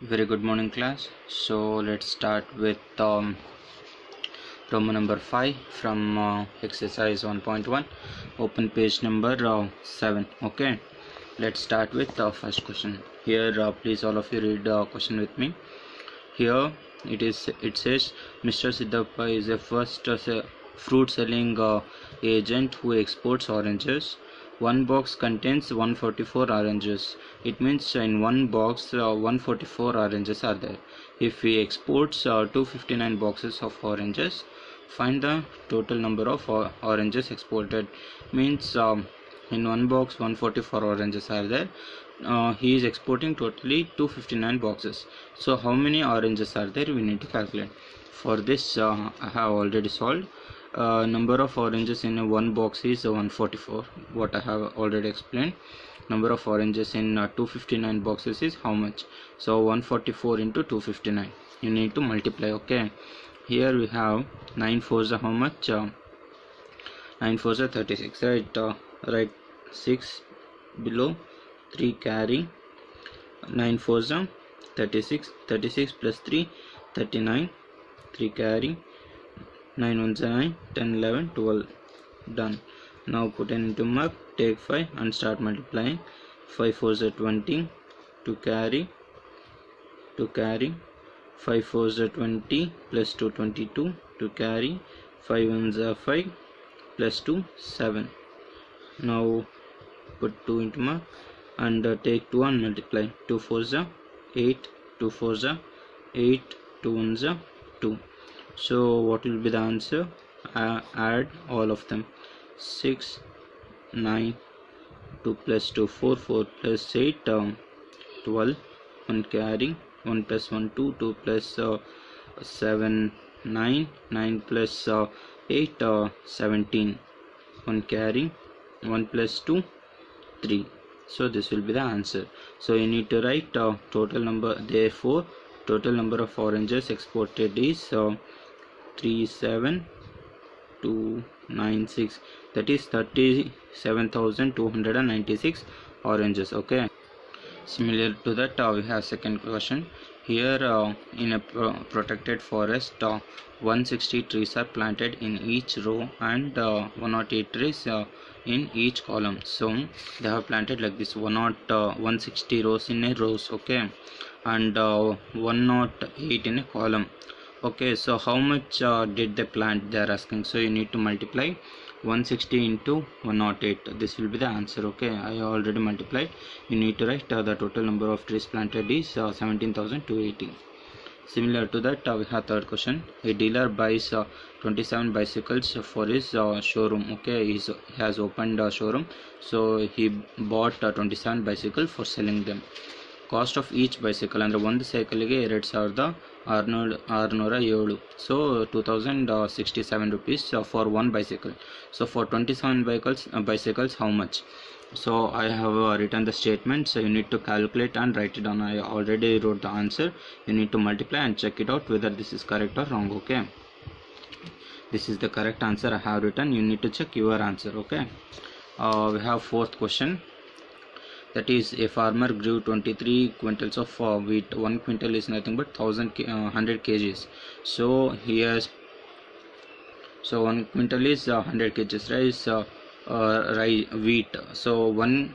very good morning class. So let's start with um, roman number 5 from uh, exercise 1.1 open page number uh, 7 okay? Let's start with the first question. Here uh, please all of you read the question with me. Here it is it says mr siddhappa is a first uh, fruit selling uh, agent who exports oranges one box contains 144 oranges. It means in one box uh, 144 oranges are there. If we exports uh, 259 boxes of oranges find the total number of uh, oranges exported. Means um, in one box 144 oranges are there. Uh, he is exporting totally 259 boxes. So how many oranges are there? We need to calculate. For this uh, i have already solved uh, number of oranges in one box is 144 what I have already explained. Number of oranges in uh, 259 boxes is how much? So 144 into 259 you need to multiply okay? Here we have 9 fours how much? Uh, 9 fours 36 right? Uh, right 6 below 3 carry. 9 fours 36 36 plus 3 39 3 carry 9 ones are 9 10 11 12 done. Now put n into mark take 5 and start multiplying. 5 fours are 20 to carry to carry. 5 fours are 20 plus 2 22 to carry. 5 ones are 5 plus 2 7 now put 2 into mark and uh, take 2 and multiply. 2 fours are 8 2 fours are 8 2 ones are 2 so what will be the answer? Uh, add all of them. 6 9 2 plus 2 4 4 plus 8 um, 12 1 carrying 1 plus 1 2 2 plus uh, 7 9 9 plus uh, 8 uh, 17 1 carrying 1 plus 2 3 so this will be the answer. So you need to write uh, total number therefore total number of oranges exported is uh, 37296 that is 37296 oranges okay? Similar to that uh, we have second question. Here uh, in a pro protected forest uh, 160 trees are planted in each row and uh, 108 trees uh, in each column. So they have planted like this 108 uh, 160 rows in a rows okay? And uh, 108 in a column okay so how much uh, did they plant they are asking? So you need to multiply 160 into 108 this will be the answer okay? I already multiplied. You need to write uh, the total number of trees planted is uh, 17280 similar to that uh, we have third question. A dealer buys uh, 27 bicycles for his uh, showroom okay? He's, he has opened a showroom. So he bought uh, 27 bicycles for selling them cost of each bicycle ಅಂದರೆ ಒಂದು ಸೈಕಲ್ಗೆ ಎರಡು ಸಾವಿರದ ಆರುನೂರು ಆರುನೂರ ಏಳು so two thousand sixty seven rupees for one bicycle so for twenty seven ಬೈಕಲ್ಸ್ bicycles how much so i have uh, written the statement so you need to calculate and write it down i already wrote the answer you need to multiply and check it out whether this is correct or wrong okay this is the correct answer i have written you need to check your answer okay uh, we have fourth question that is a farmer grew 23 quintals of uh, wheat. One quintal is nothing but 1000 uh, 100 kgs so he has so one quintal is uh, 100 kgs rice uh, uh, rye, wheat. So one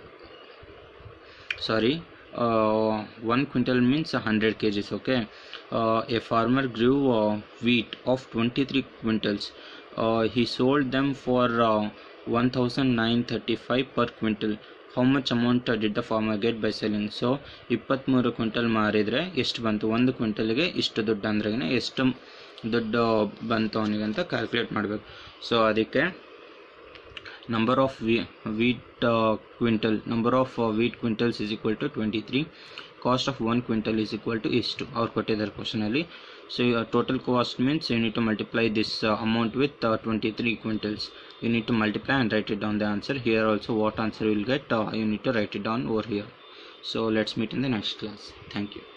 sorry uh, one quintal means 100 kgs okay? Uh, a farmer grew uh, wheat of 23 quintals. Uh, he sold them for uh, 1935 per quintal. How much amount did the farmer get by selling so ಇಪ್ಪತ್ತ್ಮೂರು quintal ಮಾರಿದರೆ ಎಷ್ಟು ಬಂತು? ಒಂದು ಕ್ವಿಂಟಲ್ಗೆ ಇಷ್ಟು ದುಡ್ಡು ಅಂದ್ರೆ ಎಷ್ಟು ದುಡ್ಡು ಬಂತು ಅವನಿಗೆ ಅಂತ ಕ್ಯಾಲ್ಕುಲೇಟ್ ಮಾಡಬೇಕು. ಸೊ ಅದಕ್ಕೆ number of V wheat quintal number of wheat quintals is equal to twenty three cost of one quintal is equal to ಇಷ್ಟು ಅವ್ರು ಕೊಟ್ಟಿದ್ದಾರೆ ಕ್ವಶನಲ್ಲಿ so your total cost means you need to multiply this uh, amount with uh, 23 quintals you need to multiply and write it down the answer here also what answer you will get uh, you need to write it down over here so let's meet in the